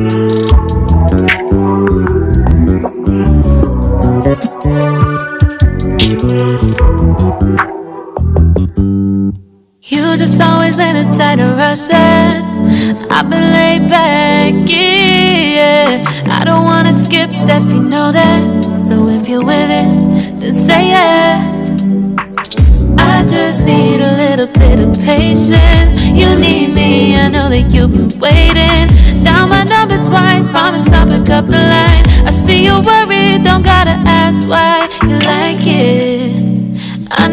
You just always been a tighter us that I've been laid back, yeah. I don't wanna skip steps, you know that. So if you're with it, then say yeah. I just need a little bit of patience. You need me, I know that you've been waiting.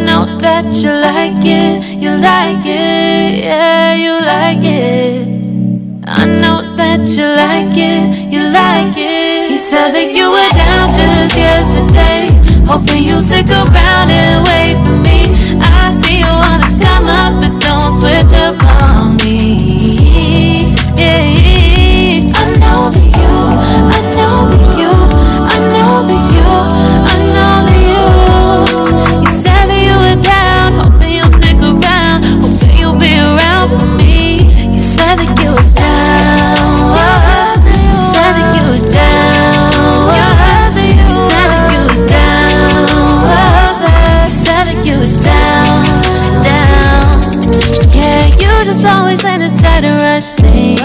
Know that you like it, you like it, yeah, you like it. I know that you like it, you like it. You said that you were just always entertain a rush thing.